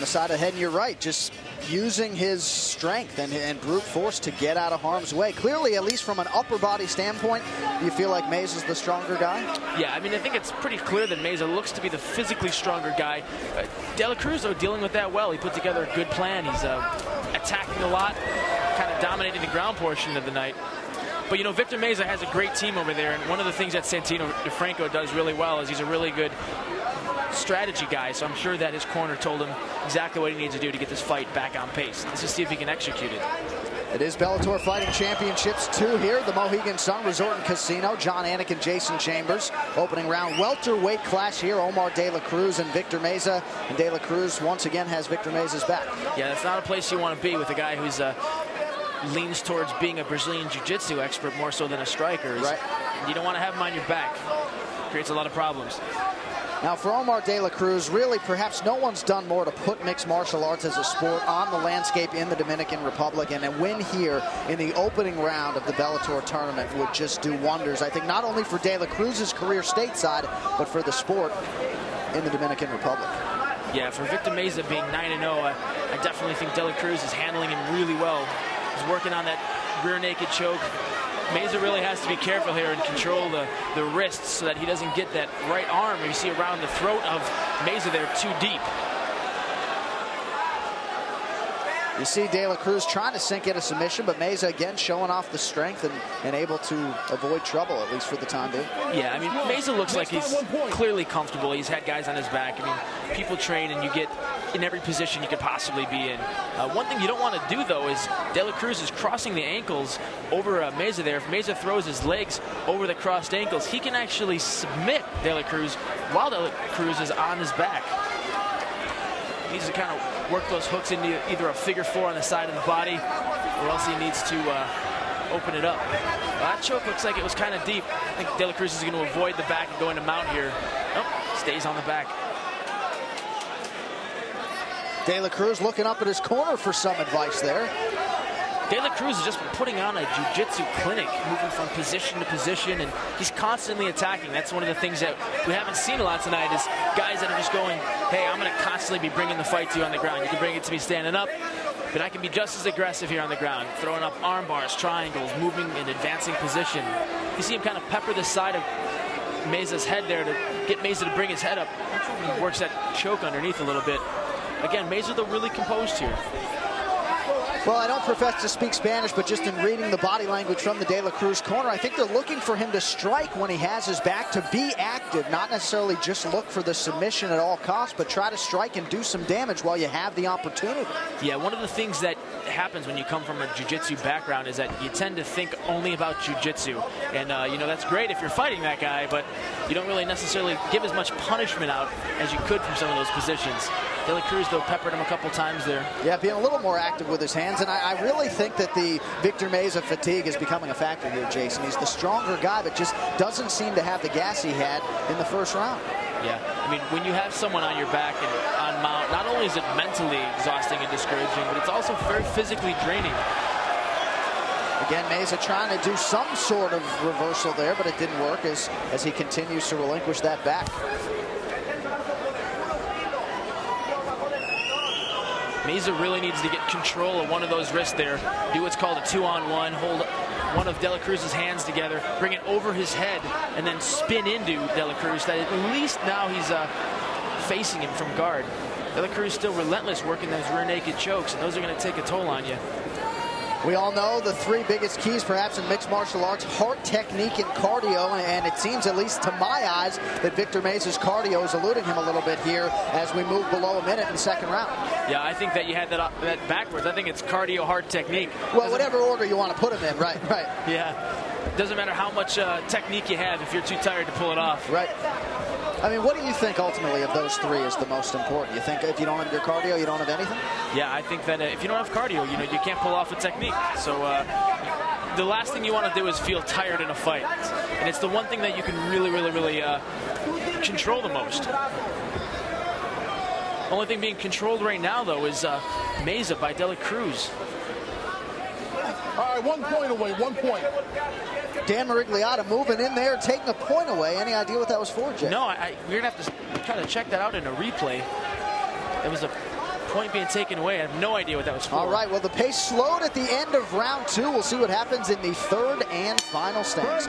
the side head, and you're right, just using his strength and, and brute force to get out of harm's way. Clearly, at least from an upper body standpoint, you feel like Meza is the stronger guy? Yeah, I mean, I think it's pretty clear that Meza looks to be the physically stronger guy. Uh, De La Cruz, though, dealing with that well. He put together a good plan. He's uh, attacking a lot, kind of dominating the ground portion of the night. But, you know, Victor Meza has a great team over there, and one of the things that Santino DeFranco does really well is he's a really good strategy guy, so I'm sure that his corner told him exactly what he needs to do to get this fight back on pace. Let's just see if he can execute it. It is Bellator Fighting Championships 2 here, the Mohegan Sun Resort and Casino. Jon Anik and Jason Chambers opening round. Welterweight clash here, Omar De La Cruz and Victor Meza. And De La Cruz once again has Victor Meza's back. Yeah, that's not a place you want to be with a guy who's uh, leans towards being a Brazilian Jiu-Jitsu expert more so than a striker. Right. You don't want to have him on your back. Creates a lot of problems. Now, for Omar De La Cruz, really, perhaps no one's done more to put mixed martial arts as a sport on the landscape in the Dominican Republic. And a win here in the opening round of the Bellator tournament would just do wonders. I think not only for De La Cruz's career stateside, but for the sport in the Dominican Republic. Yeah, for Victor Meza being 9-0, I, I definitely think De La Cruz is handling him really well. He's working on that rear naked choke. Meza really has to be careful here and control the, the wrists so that he doesn't get that right arm you see around the throat of Meza there too deep. You see De La Cruz trying to sink in a submission, but Meza again showing off the strength and, and able to avoid trouble, at least for the time being. Yeah, I mean, Meza looks like he's clearly comfortable. He's had guys on his back. I mean, people train and you get in every position you could possibly be in. Uh, one thing you don't want to do, though, is De La Cruz is crossing the ankles over uh, Meza there. If Meza throws his legs over the crossed ankles, he can actually submit De La Cruz while De La Cruz is on his back. He needs to kind of work those hooks into either a figure four on the side of the body, or else he needs to uh, open it up. Well, that choke looks like it was kind of deep. I think De La Cruz is going to avoid the back and go into mount here. Nope, stays on the back. De La Cruz looking up at his corner for some advice there. De La Cruz has just been putting on a jiu-jitsu clinic, moving from position to position, and he's constantly attacking. That's one of the things that we haven't seen a lot tonight is guys that are just going, hey, I'm going to constantly be bringing the fight to you on the ground. You can bring it to me standing up, but I can be just as aggressive here on the ground, throwing up arm bars, triangles, moving in advancing position. You see him kind of pepper the side of Meza's head there to get Meza to bring his head up. He works that choke underneath a little bit. Again, though, really composed here. Well, I don't profess to speak Spanish, but just in reading the body language from the De La Cruz corner, I think they're looking for him to strike when he has his back, to be active, not necessarily just look for the submission at all costs, but try to strike and do some damage while you have the opportunity. Yeah, one of the things that happens when you come from a jiu-jitsu background is that you tend to think only about jiu-jitsu. And, uh, you know, that's great if you're fighting that guy, but you don't really necessarily give as much punishment out as you could from some of those positions. De La Cruz, though, peppered him a couple times there. Yeah, being a little more active with his hands, and I, I really think that the Victor Meza fatigue is becoming a factor here, Jason. He's the stronger guy, but just doesn't seem to have the gas he had in the first round. Yeah, I mean, when you have someone on your back and not only is it mentally exhausting and discouraging, but it's also very physically draining. Again, Meza trying to do some sort of reversal there, but it didn't work as, as he continues to relinquish that back. Meza really needs to get control of one of those wrists there, do what's called a two-on-one, hold one of De La Cruz's hands together, bring it over his head, and then spin into De La Cruz. That at least now he's uh, facing him from guard. De La Cruz still relentless working those rear naked chokes, and those are going to take a toll on you. We all know the three biggest keys, perhaps, in mixed martial arts, heart technique and cardio, and it seems, at least to my eyes, that Victor Meza's cardio is eluding him a little bit here as we move below a minute in the second round. Yeah, I think that you had that, that backwards. I think it's cardio, heart technique. Well, Doesn't whatever order you want to put him in, right, right. Yeah, doesn't matter how much uh, technique you have if you're too tired to pull it off. Right. I mean, what do you think ultimately of those three is the most important? You think if you don't have your cardio, you don't have anything? Yeah, I think that uh, if you don't have cardio, you know, you can't pull off a technique. So uh, the last thing you want to do is feel tired in a fight, and it's the one thing that you can really, really, really uh, control the most. Only thing being controlled right now, though, is uh, Meza by De La Cruz. All right, one point away, one point. Dan Miragliotta moving in there, taking a point away. Any idea what that was for, Jay? No, I, I, we're going to have to kind of check that out in a replay. It was a point being taken away. I have no idea what that was for. All right, well, the pace slowed at the end of round two. We'll see what happens in the third and final stance.